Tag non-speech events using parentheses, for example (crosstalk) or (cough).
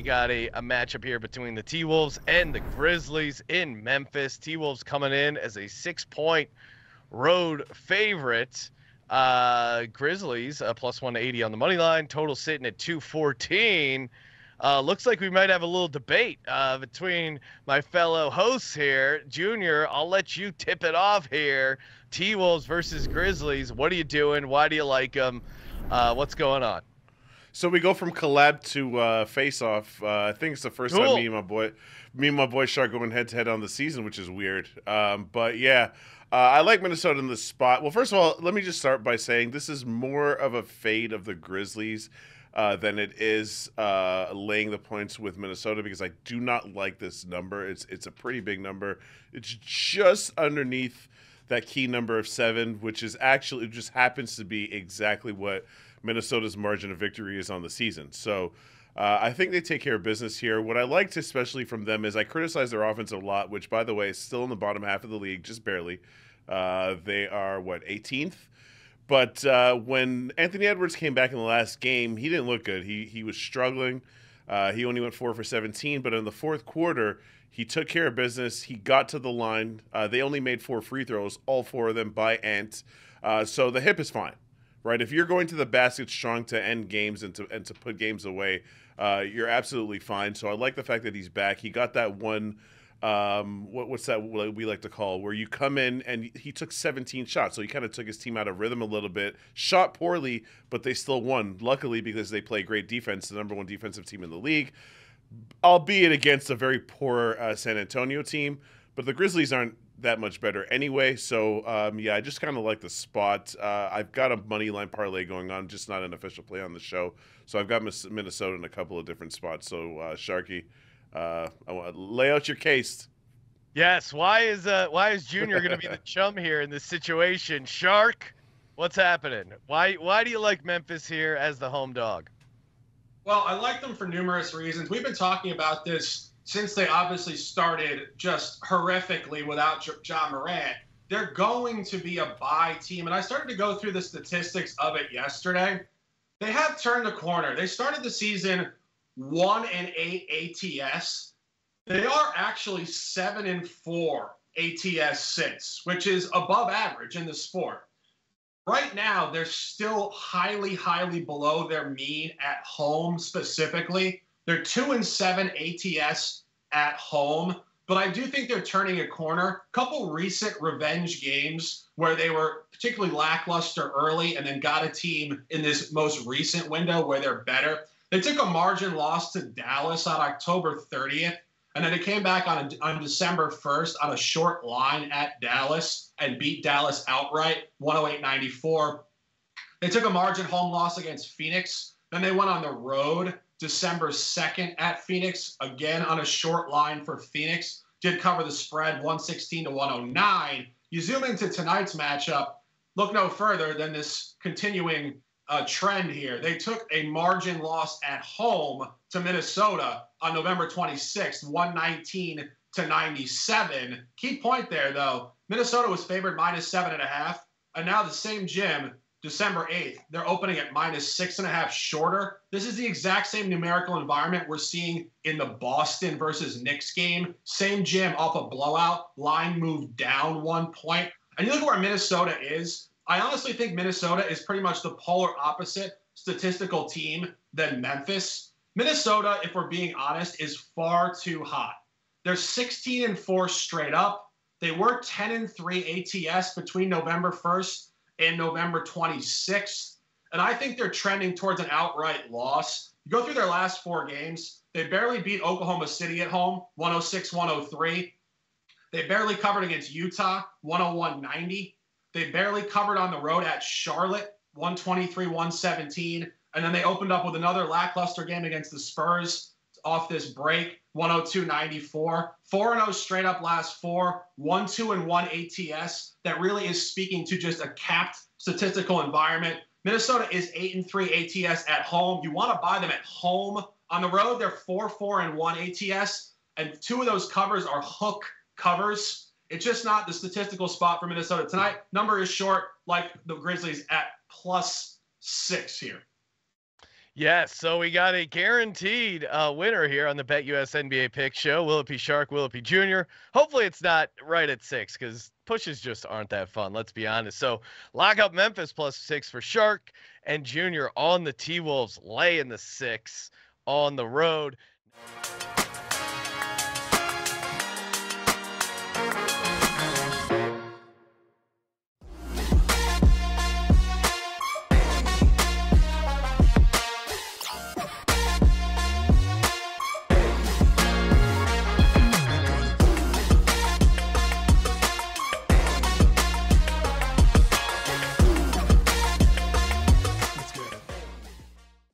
we got a, a matchup here between the T Wolves and the Grizzlies in Memphis. T Wolves coming in as a six point road favorite. Uh, Grizzlies uh, plus 180 on the money line, total sitting at 214. Uh, looks like we might have a little debate uh, between my fellow hosts here. Junior, I'll let you tip it off here. T Wolves versus Grizzlies. What are you doing? Why do you like them? Uh, what's going on? So we go from collab to uh, face off. Uh, I think it's the first Cool. time me and my boy, me and my boy Shark going head to head on the season, which is weird. Um, but yeah, uh, I like Minnesota in this spot. Well, first of all, let me just start by saying this is more of a fade of the Grizzlies uh, than it is uh, laying the points with Minnesota because I do not like this number. It's it's a pretty big number. It's just underneath that key number of seven, which is actually it just happens to be exactly what Minnesota's margin of victory is on the season. So uh, I think they take care of business here. What I liked especially from them is I criticize their offense a lot, which by the way is still in the bottom half of the league, just barely. Uh, they are what 18th. But uh, when Anthony Edwards came back in the last game, he didn't look good. He he was struggling. Uh, he only went four for 17, but in the fourth quarter, he took care of business. He got to the line. Uh, they only made four free throws, all four of them by Ant. Uh, so the hip is fine, right? If you're going to the basket strong to end games and to and to put games away, uh, you're absolutely fine. So I like the fact that he's back. He got that one. Um, what, what's that what we like to call where you come in and he took 17 shots, so he kind of took his team out of rhythm a little bit. Shot poorly, but they still won. Luckily, because they play great defense, the number one defensive team in the league albeit against a very poor uh, San Antonio team. But the Grizzlies aren't that much better anyway. So um, yeah, I just kind of like the spot. Uh, I've got a money line parlay going on, just not an official play on the show. So I've got Minnesota in a couple of different spots. So uh, Sharky, uh, I want lay out your case. Yes. Why is uh why is Junior going to be the (laughs) chum here in this situation? Shark, what's happening? Why why do you like Memphis here as the home dog? Well, I like them for numerous reasons. We've been talking about this since they obviously started just horrifically without Ja Morant. They're going to be a buy team. And I started to go through the statistics of it yesterday. They have turned the corner. They started the season one and eight ATS. They are actually seven and four ATS since, which is above average in the sport. Right now, they're still highly, highly below their mean at home specifically. They're two and seven ATS at home, but I do think they're turning a corner. Couple recent revenge games where they were particularly lackluster early and then got a team in this most recent window where they're better. They took a margin loss to Dallas on October 30th, and then they came back on, on December 1st on a short line at Dallas and beat Dallas outright, 108-94. They took a margin home loss against Phoenix. Then they went on the road December 2nd at Phoenix, again on a short line for Phoenix. Did cover the spread 116 to 109. You zoom into tonight's matchup, look no further than this continuing uh, trend here. They took a margin loss at home to Minnesota on November 26th, 119 to 97. Key point there, though Minnesota was favored minus seven and a half, and now the same gym, December 8th, they're opening at minus six and a half shorter. This is the exact same numerical environment we're seeing in the Boston versus Knicks game. Same gym off a blowout, line moved down one point. And you look at where Minnesota is. I honestly think Minnesota is pretty much the polar opposite statistical team than Memphis. Minnesota, if we're being honest, is far too hot. They're 16 and 4 straight up. They were 10 and 3 ATS between November 1st and November 26th. And I think they're trending towards an outright loss. You go through their last four games, they barely beat Oklahoma City at home, 106 103. They barely covered against Utah, 101 90. They barely covered on the road at Charlotte, 123 117. And then they opened up with another lackluster game against the Spurs off this break, 102 94. 4 0 straight up last four, 1 2 and 1 ATS. That really is speaking to just a capped statistical environment. Minnesota is 8 and 3 ATS at home. You want to buy them at home. On the road, they're 4 4 and 1 ATS. And two of those covers are hook covers. It's just not the statistical spot for Minnesota tonight. Number is short, like the Grizzlies at plus six here. Yes, so we got a guaranteed uh, winner here on the BetUS NBA Pick Show. Will it be Shark? Will it be Junior? Hopefully, it's not right at six because pushes just aren't that fun. Let's be honest. So lock up Memphis plus six for Shark and Junior on the T Wolves, laying the six on the road.